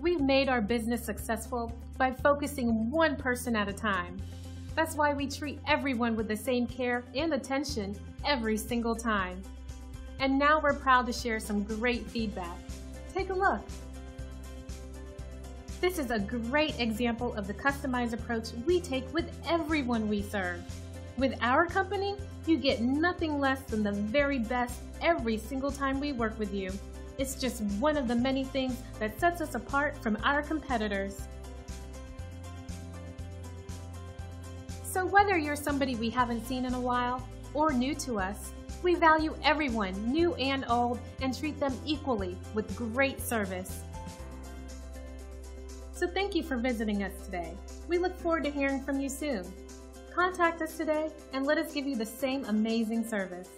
We've made our business successful by focusing one person at a time. That's why we treat everyone with the same care and attention every single time. And now we're proud to share some great feedback. Take a look. This is a great example of the customized approach we take with everyone we serve. With our company, you get nothing less than the very best every single time we work with you. It's just one of the many things that sets us apart from our competitors. So whether you're somebody we haven't seen in a while or new to us, we value everyone, new and old, and treat them equally with great service. So thank you for visiting us today. We look forward to hearing from you soon. Contact us today and let us give you the same amazing service.